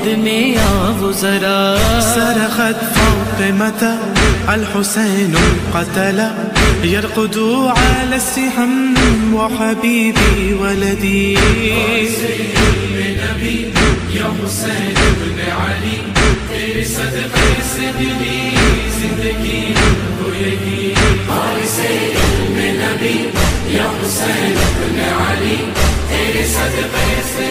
ودمي يا غزراء صرخت فاطمة الحسين قتل يرقد على السهم وحبيبي ولدي. نبي يا حسين بن علي تیرے صدقے سے ملی زندگی ہو یہی سے میں نبی یا حسین بن علی تیرے صدقے سے